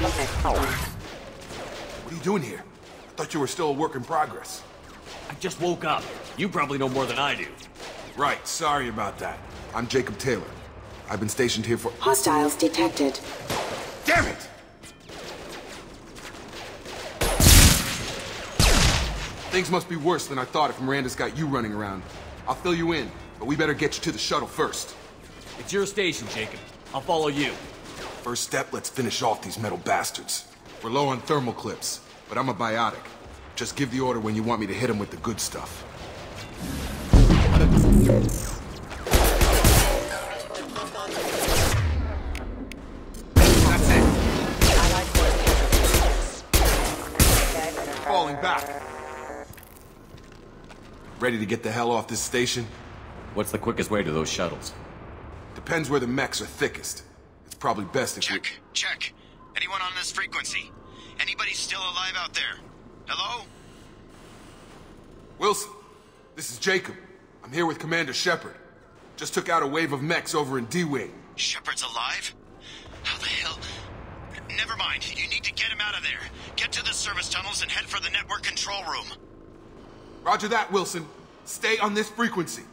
What are you doing here? I thought you were still a work in progress. I just woke up. You probably know more than I do. Right, sorry about that. I'm Jacob Taylor. I've been stationed here for- Hostiles detected. Damn it! Things must be worse than I thought if Miranda's got you running around. I'll fill you in, but we better get you to the shuttle first. It's your station, Jacob. I'll follow you. First step, let's finish off these metal bastards. We're low on thermal clips, but I'm a biotic. Just give the order when you want me to hit them with the good stuff. That's it. Falling back. Ready to get the hell off this station? What's the quickest way to those shuttles? Depends where the mechs are thickest. It's probably best if we... Check, check. Anyone on this frequency? Anybody still alive out there? Hello? Wilson, this is Jacob. I'm here with Commander Shepard. Just took out a wave of mechs over in D-Wing. Shepard's alive? How the hell? Never mind. You need to get him out of there. Get to the service tunnels and head for the network control room. Roger that, Wilson. Stay on this frequency.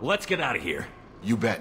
Let's get out of here. You bet.